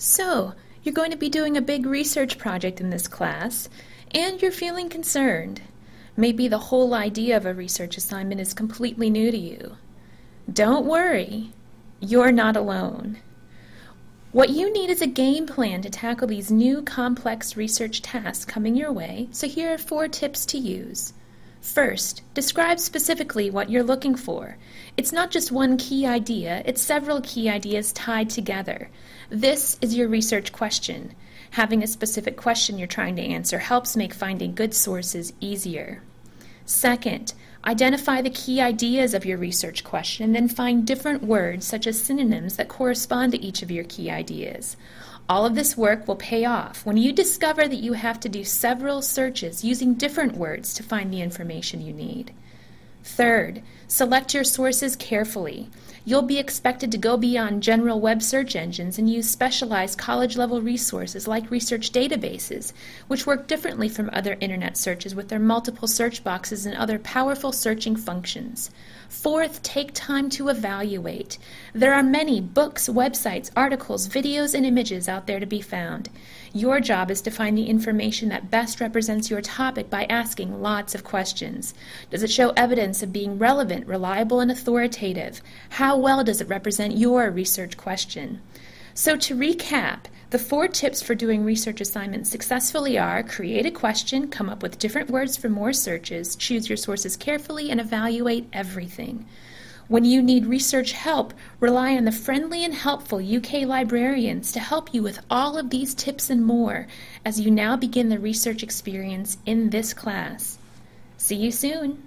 So, you're going to be doing a big research project in this class, and you're feeling concerned. Maybe the whole idea of a research assignment is completely new to you. Don't worry, you're not alone. What you need is a game plan to tackle these new complex research tasks coming your way, so here are four tips to use. First, describe specifically what you're looking for. It's not just one key idea, it's several key ideas tied together. This is your research question. Having a specific question you're trying to answer helps make finding good sources easier. Second, identify the key ideas of your research question and then find different words, such as synonyms, that correspond to each of your key ideas. All of this work will pay off when you discover that you have to do several searches using different words to find the information you need. Third, select your sources carefully. You'll be expected to go beyond general web search engines and use specialized college level resources like research databases, which work differently from other internet searches with their multiple search boxes and other powerful searching functions. Fourth, take time to evaluate. There are many books, websites, articles, videos, and images out there to be found. Your job is to find the information that best represents your topic by asking lots of questions. Does it show evidence of being relevant, reliable, and authoritative? How well does it represent your research question? So, to recap, the four tips for doing research assignments successfully are create a question, come up with different words for more searches, choose your sources carefully, and evaluate everything. When you need research help, rely on the friendly and helpful UK librarians to help you with all of these tips and more as you now begin the research experience in this class. See you soon!